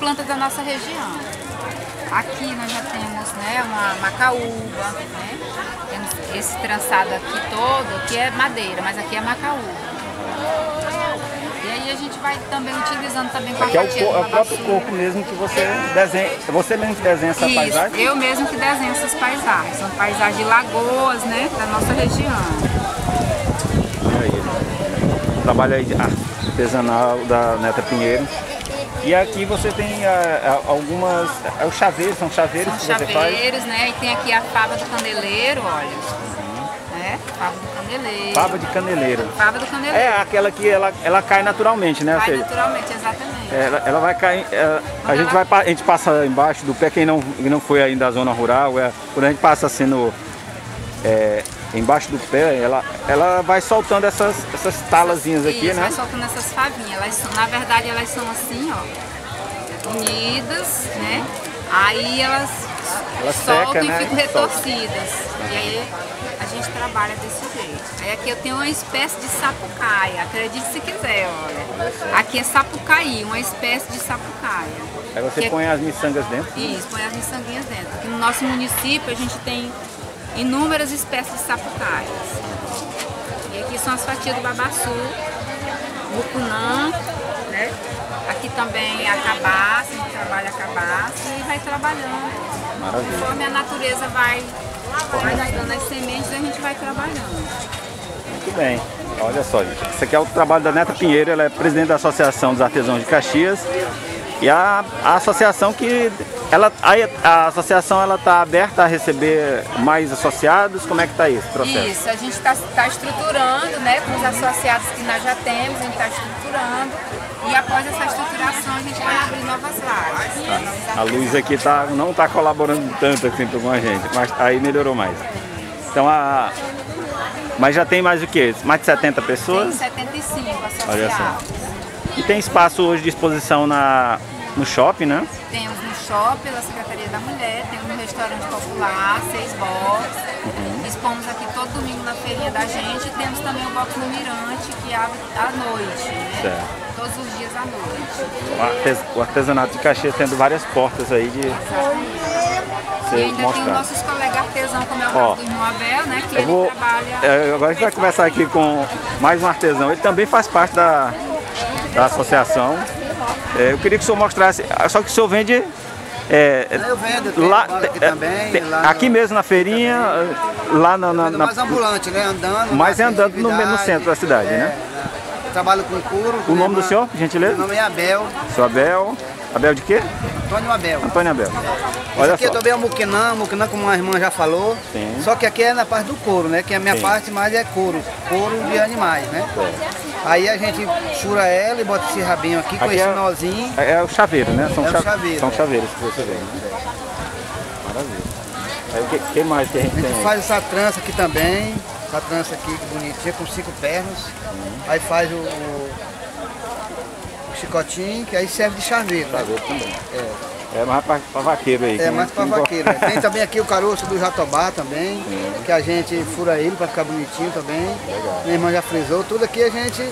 planta da nossa região. Aqui nós já temos né, uma macaúba, né? Temos esse trançado aqui todo, que é madeira, mas aqui é macaúba. E aí a gente vai também utilizando também com Aqui é a o, é o próprio corpo mesmo que você desenha. É você mesmo que desenha essa Isso, paisagem? eu mesmo que desenho essas paisagens. São paisagens de lagoas, né, da nossa região. Aí, trabalho aí artesanal da Neta Pinheiro. E aqui você tem ah, ah, algumas. É o chaveiro, são chaveiros São que você faz. chaveiros, né, e tem aqui a fava do caneleiro, olha. Né, fava do caneleiro. Fava de caneleiro. Fava do caneleiro. É aquela que ela, ela cai naturalmente, né? Vai seja, naturalmente, exatamente. ela, ela vai cair. é, a, gente vai, pa- a gente passa embaixo do pé, quem não, quem não foi ainda da zona rural, é, quando a gente passa assim no. é, embaixo do pé, ela, ela vai soltando essas, essas talazinhas aqui, Isso, né? vai soltando essas favinhas. Elas são, na verdade, elas são assim, ó, unidas, né? Aí elas, Ela soltam seca, e né? ficam Solta. retorcidas. E aí a gente trabalha desse jeito. Aí aqui eu tenho uma espécie de sapucaia, acredite se quiser, olha. Aqui é sapucaí, uma espécie de sapucaia. Aí você Que é- põe as miçangas dentro. Isso, põe as miçanguinhas dentro. Aqui no nosso município a gente tem inúmeras espécies de sapucaias. E aqui são as fatias do babaçu, mucunã, né? Aqui também é a cabaça, a gente trabalha a cabaça e vai trabalhando. Maravilha. Conforme a natureza vai, vai nos dando as sementes, a gente vai trabalhando. Muito bem. Olha só, gente. Esse aqui é o trabalho da Neta Pinheiro, ela é presidente da Associação dos Artesãos de Caxias. E a, a associação que. Ela, a, a associação ela está aberta a receber mais associados? Como é que está esse processo? Isso, a gente está estruturando, né, com os associados que nós já temos, a gente está estruturando e após essa estruturação a gente vai abrir novas vagas. A luz aqui tá, não está colaborando tanto assim com a gente, mas aí melhorou mais. Então a. Mas já tem mais o quê? Mais de 70 Tem pessoas? 75 Olha só. E tem espaço hoje de exposição na, no shopping, né? Temos no shopping da Secretaria da Mulher, temos no restaurante popular, seis box. Uhum. Expomos aqui todo domingo na feirinha da gente e temos também o box no Mirante que abre à noite, né? Certo. Todos os dias à noite. O artes- O artesanato de Caxias tendo várias portas aí de E ainda tem mostrado. nossos colegas artesãos, como é o Ó, do irmão Abel, né? Que Eu ele vou, trabalha. é, agora a gente vai conversar aqui com mais um artesão. Ele também faz parte da, da associação. É, eu queria que o senhor mostrasse, só que o senhor vende. é, Eu vendo, lá, aqui é, também, tem- lá no- aqui mesmo na feirinha, lá na, na- na- mais ambulante, né? Andando. mais é andando no, no centro da cidade, É, né? na- Trabalho com couro. O nome do né, senhor, gentileza? Meu nome é Abel, Seu Abel. Abel de quê? Antônio Abel. Antônio Abel. Esse Olha aqui só. também é o muquinã, muquinã como a irmã já falou. Sim. Só que aqui é na parte do couro, né? Que a minha Sim. parte mais é couro, couro de animais, né? Aí a gente fura ela e bota esse rabinho aqui com Aqui esse é- nozinho. É, é o chaveiro, né? São, É o cha- chaveiro, são chaveiros que você vê. Né? Maravilha. Aí o que, que mais que a gente A tem gente aí? faz essa trança aqui também, essa trança aqui que bonitinha, com cinco pernas. Aí faz o, o- o chicotinho, que aí serve de chaveiro. né? Chaveiro também. É mais pra, pra vaqueiro aí. É mais pra vaqueiro. né? Tem também aqui o caroço do jatobá também, que a gente fura ele para ficar bonitinho também. Minha irmã já frisou, tudo aqui a gente,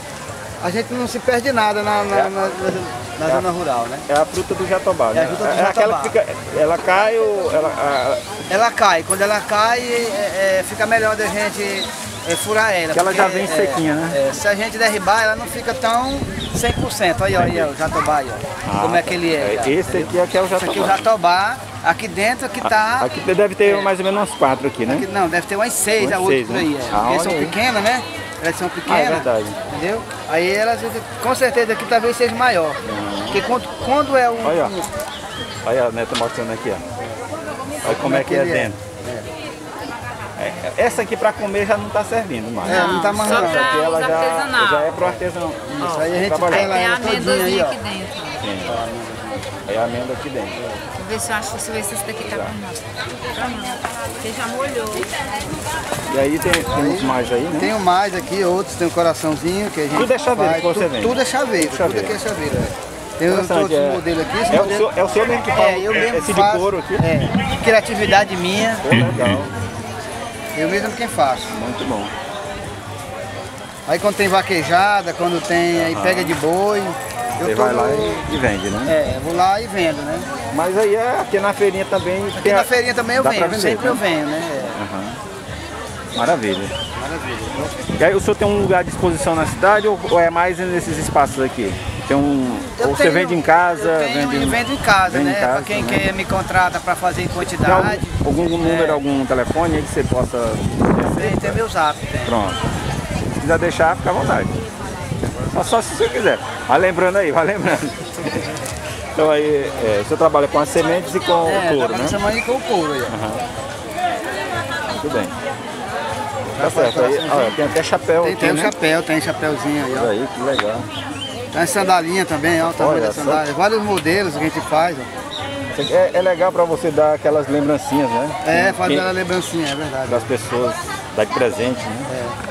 a gente não se perde nada na, na, na- na- na zona rural, né? É a fruta do jatobá, né? É a fruta do É aquela jatobá. que fica. Ela cai ou. Ela, a- Ela cai, quando ela cai, é, é, fica melhor da gente é, furar ela. Que ela já vem sequinha, né? é, se a gente derribar, ela não fica tão 100%. Olha, olha o jatobá aí, ó. como é que ele é. já. Esse aqui é que é o Esse aqui é o jatobá. jatobá, aqui dentro que tá... Aqui deve ter mais ou menos uns quatro aqui, né? Aqui, não, deve ter umas seis, Umas a seis, por né? aí. É. Ah, são pequenas, né? Elas são pequenas. Ah, é verdade. Entendeu? Aí elas, com certeza aqui talvez seja maior. Porque quando, quando é um. Olha, Olha a neta mostrando aqui, ó. Olha como é que é é. dentro. É, Essa aqui para comer já não está servindo mais. É, não tá mais só não. pra Aqui ela já, artesanal. já é pro artesão. Isso, aí a gente trabalhar. tem lá Tem a ela todinha aí, amêndoazinha ó. aqui dentro. Aí a amêndoa aqui dentro. Vou ver se eu acho, deixa eu ver se esse daqui tá bom. Tá não. Porque já molhou. E aí tem, temos mais aí, né? Tem mais aqui, outros tem um coraçãozinho que a gente Tudo é chaveiro faz. que você Tu- vende? Tudo é chaveiro, Chaveiro. tudo aqui é chaveiro. é. Tem é- modelos aqui. esse É o, modelo- seu, é o seu mesmo que fala É, eu mesmo esse faço. de couro aqui? É, criatividade minha, Pô, legal, eu mesmo quem faço. muito bom. Aí quando tem vaquejada, quando tem aí pega de boi, Você tô vai lá no- e, vende, né? É, eu vou lá e vendo, né? Mas aí é, aqui na feirinha também. Aqui na a- feirinha também eu dá venho, vender, sempre eu né? venho, né? É. Aham. Maravilha. Maravilha. E aí o senhor tem um lugar de exposição na cidade ou é mais nesses espaços aqui? Tem um. Eu ou você tenho- vende em casa? Eu, tenho, vende vendo em casa, vende em né? casa pra quem também. quer me contrata para fazer em Tem algum, quantidade. algum número, É. algum telefone aí que você possa. Tem, tem meu zap, tem. Pronto. Se quiser deixar, fica à vontade. Só, só se você quiser. Vai lembrando aí, vai lembrando. Então aí, é, o senhor trabalha com as sementes e com o É, couro, tá né? de com o couro aí. ó. Muito bem. Tá certo. Aí, olha, tem até chapéu Tem, aqui, tem um né? chapéu, tem chapéuzinho aí, ó. Olha aí, que legal. Tem sandalinha também, ó, o tamanho Olha da só. sandália. Vários modelos que a gente faz, ó. É, é legal pra você dar aquelas lembrancinhas, né? É, fazer Quem- a lembrancinha, é verdade. das pessoas, dar de presente, né? É.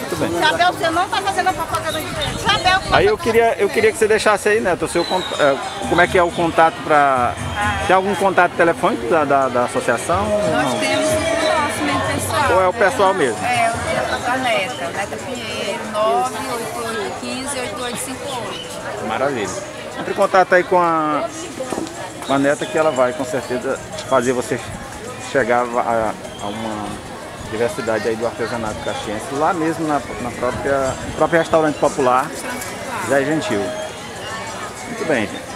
Muito bem. Você não tá fazendo a propaganda Aí eu queria, eu queria que você deixasse aí, Neto, o seu, eh, como é que é o contato para... Tem algum contato telefônico da, da, da associação? Nós Não. temos o nosso mesmo pessoal. Ou é o pessoal mesmo? É, da Neta, Neta Pinheiro, 98815 8858. Maravilha. Entre em contato aí com a, com a neta que ela vai com certeza fazer você chegar a, a uma diversidade aí do artesanato caxiense, lá mesmo na, na própria, no próprio restaurante popular Zé Gentil. Muito bem, gente.